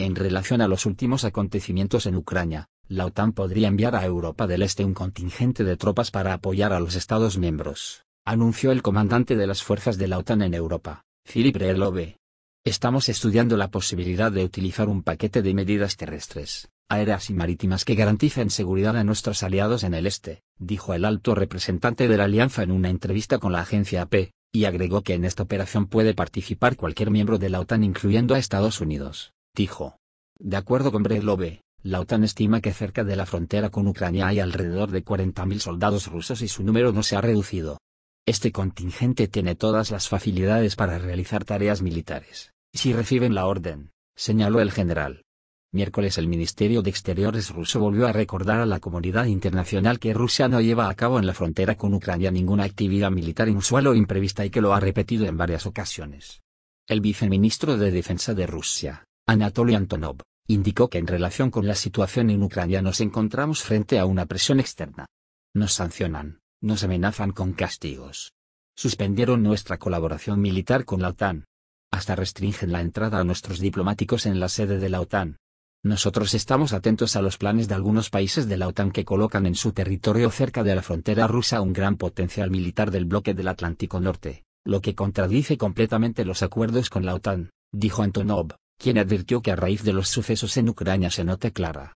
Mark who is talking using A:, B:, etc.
A: En relación a los últimos acontecimientos en Ucrania, la OTAN podría enviar a Europa del Este un contingente de tropas para apoyar a los Estados miembros, anunció el comandante de las fuerzas de la OTAN en Europa, Philip Relove. Estamos estudiando la posibilidad de utilizar un paquete de medidas terrestres, aéreas y marítimas que garanticen seguridad a nuestros aliados en el este, dijo el alto representante de la alianza en una entrevista con la agencia AP, y agregó que en esta operación puede participar cualquier miembro de la OTAN incluyendo a Estados Unidos, dijo. De acuerdo con Breglove, la OTAN estima que cerca de la frontera con Ucrania hay alrededor de 40.000 soldados rusos y su número no se ha reducido. Este contingente tiene todas las facilidades para realizar tareas militares, si reciben la orden, señaló el general. Miércoles el Ministerio de Exteriores ruso volvió a recordar a la comunidad internacional que Rusia no lleva a cabo en la frontera con Ucrania ninguna actividad militar inusual o imprevista y que lo ha repetido en varias ocasiones. El viceministro de Defensa de Rusia, Anatoly Antonov, indicó que en relación con la situación en Ucrania nos encontramos frente a una presión externa. Nos sancionan, nos amenazan con castigos. Suspendieron nuestra colaboración militar con la OTAN. Hasta restringen la entrada a nuestros diplomáticos en la sede de la OTAN. Nosotros estamos atentos a los planes de algunos países de la OTAN que colocan en su territorio cerca de la frontera rusa un gran potencial militar del bloque del Atlántico Norte, lo que contradice completamente los acuerdos con la OTAN, dijo Antonov, quien advirtió que a raíz de los sucesos en Ucrania se note clara